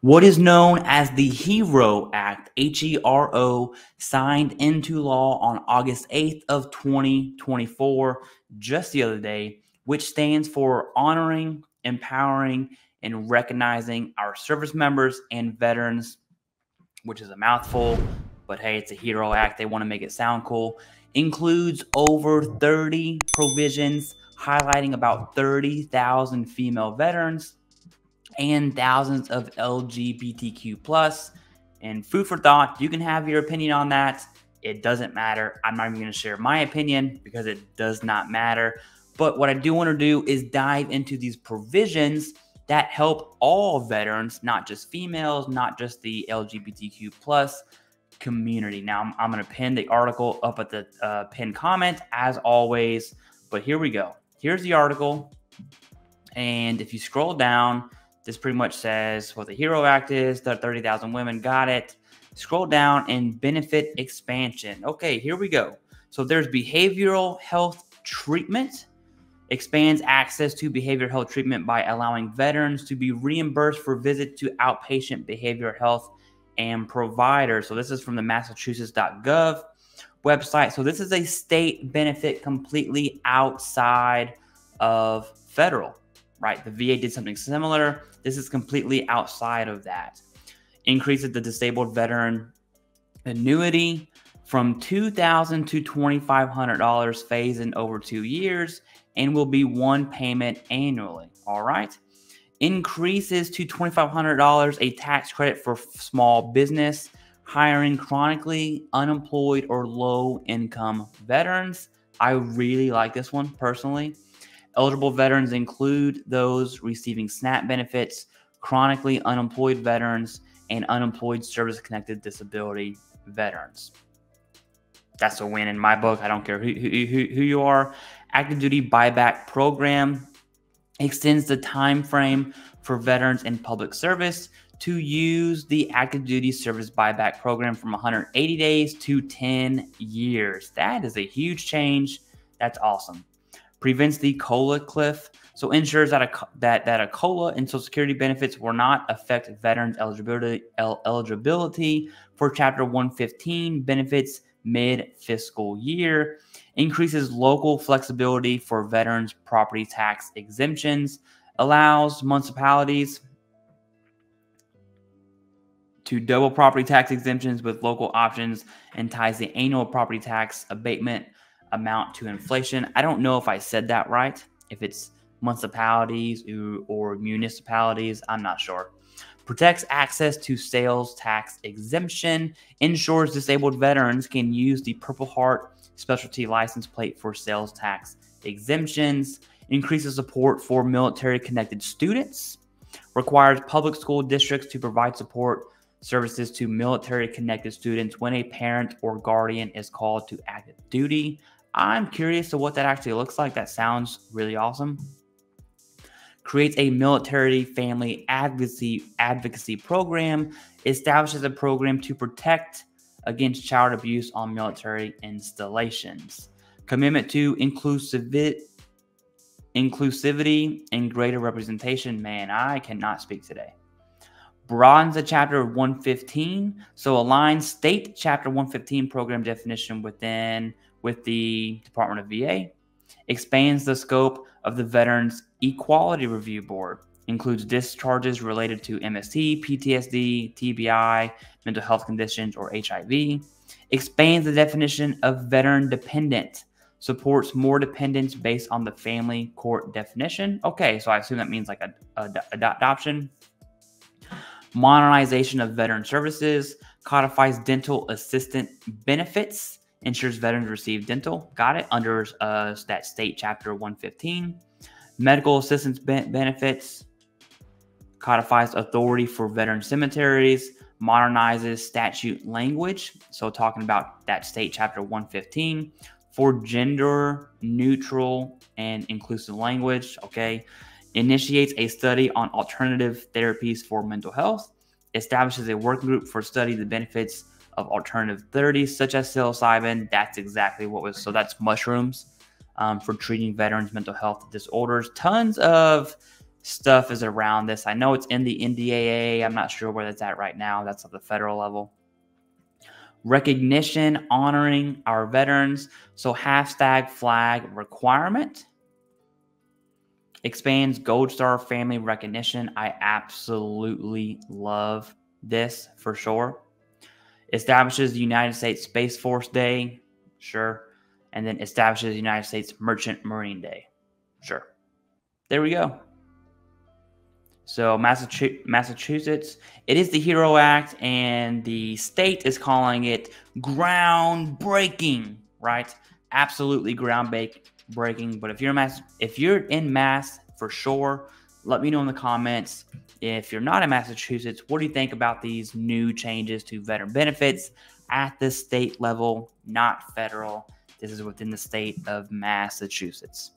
What is known as the HERO Act, H E R O, signed into law on August 8th of 2024, just the other day, which stands for honoring, empowering, and recognizing our service members and veterans, which is a mouthful, but hey, it's a HERO Act. They want to make it sound cool. Includes over 30 provisions highlighting about 30,000 female veterans and thousands of LGBTQ plus. And food for thought, you can have your opinion on that. It doesn't matter. I'm not even going to share my opinion because it does not matter. But what I do want to do is dive into these provisions that help all veterans, not just females, not just the LGBTQ plus community. Now, I'm, I'm going to pin the article up at the uh, pin comment as always. But here we go. Here's the article. And if you scroll down, this pretty much says what the HERO Act is, the 30,000 women got it. Scroll down and benefit expansion. Okay, here we go. So there's behavioral health treatment, expands access to behavioral health treatment by allowing veterans to be reimbursed for visit to outpatient behavioral health and providers. So this is from the massachusetts.gov website. So this is a state benefit completely outside of federal right? The VA did something similar. This is completely outside of that. Increases the disabled veteran annuity from 2,000 to $2,500 phased in over two years and will be one payment annually. All right. Increases to $2,500 a tax credit for small business hiring chronically unemployed or low income veterans. I really like this one personally. Eligible veterans include those receiving SNAP benefits, chronically unemployed veterans, and unemployed service connected disability veterans. That's a win in my book. I don't care who, who, who you are. Active duty buyback program extends the time frame for veterans in public service to use the active duty service buyback program from 180 days to 10 years. That is a huge change. That's awesome prevents the COLA cliff, so ensures that a that that a COLA and Social Security benefits will not affect veterans' eligibility el, eligibility for Chapter 115 benefits mid fiscal year. Increases local flexibility for veterans' property tax exemptions. Allows municipalities to double property tax exemptions with local options and ties the annual property tax abatement amount to inflation. I don't know if I said that right, if it's municipalities or municipalities, I'm not sure. Protects access to sales tax exemption, ensures disabled veterans can use the Purple Heart specialty license plate for sales tax exemptions, increases support for military connected students, requires public school districts to provide support services to military connected students when a parent or guardian is called to active duty. I'm curious to what that actually looks like. That sounds really awesome. Creates a military family advocacy advocacy program. Establishes a program to protect against child abuse on military installations. Commitment to inclusivity, inclusivity and greater representation. Man, I cannot speak today broadens the chapter 115 so align state chapter 115 program definition within with the Department of VA, expands the scope of the Veterans Equality Review Board, includes discharges related to MST, PTSD, TBI, mental health conditions, or HIV, expands the definition of veteran dependent, supports more dependents based on the family court definition. Okay, so I assume that means like a, a, a adoption. Modernization of veteran services, codifies dental assistant benefits, ensures veterans receive dental. Got it under uh, that state chapter 115. Medical assistance benefits codifies authority for veteran cemeteries, modernizes statute language. So, talking about that state chapter 115 for gender neutral and inclusive language. Okay. Initiates a study on alternative therapies for mental health, establishes a working group for study the benefits of alternative therapies such as psilocybin. That's exactly what was. So that's mushrooms um, for treating veterans' mental health disorders. Tons of stuff is around this. I know it's in the NDAA. I'm not sure where that's at right now. That's at the federal level. Recognition, honoring our veterans. So hashtag flag requirement expands Gold Star family recognition. I absolutely love this for sure. Establishes the United States Space Force Day. Sure. And then establishes the United States Merchant Marine Day. Sure. There we go. So Massachusetts, it is the Hero Act, and the state is calling it groundbreaking. Right? Absolutely groundbreaking. But if you're mass, if you're in Mass for sure, let me know in the comments. If you're not in Massachusetts, what do you think about these new changes to veteran benefits at the state level, not federal? This is within the state of Massachusetts.